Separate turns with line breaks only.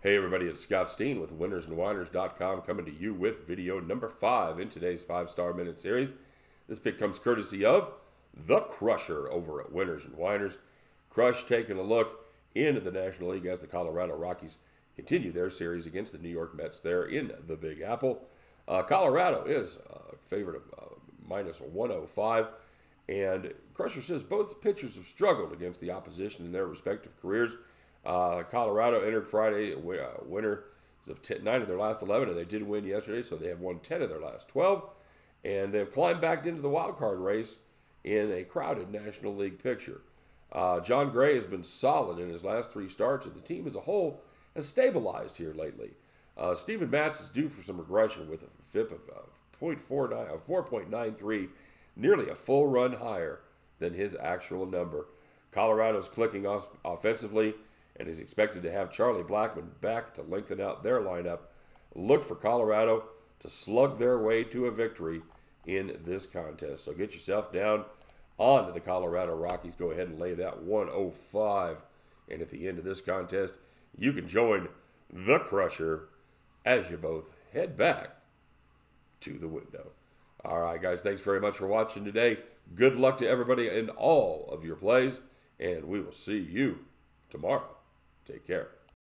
Hey everybody, it's Scott Steen with winnersandwhiners.com coming to you with video number five in today's five star minute series. This pick comes courtesy of The Crusher over at Winners and Whiners. Crush taking a look into the National League as the Colorado Rockies continue their series against the New York Mets there in the Big Apple. Uh, Colorado is uh, favored of uh, minus 105. And Crusher says both pitchers have struggled against the opposition in their respective careers. Uh, Colorado entered Friday uh, winners of 10, nine of their last 11, and they did win yesterday, so they have won 10 of their last 12. And they've climbed back into the wild card race in a crowded National League picture. Uh, Jon Gray has been solid in his last three starts, and the team as a whole has stabilized here lately. Uh, Steven Matz is due for some regression with a FIP of uh, 0.49, uh, 4.93, nearly a full run higher than his actual number. Colorado's clicking off offensively and is expected to have Charlie Blackmon back to lengthen out their lineup. Look for Colorado to slug their way to a victory in this contest. So get yourself down onto the Colorado Rockies. Go ahead and lay that 105. And at the end of this contest, you can join the Crusher as you both head back to the window. All right, guys, thanks very much for watching today. Good luck to everybody in all of your plays, and we will see you tomorrow. Take care.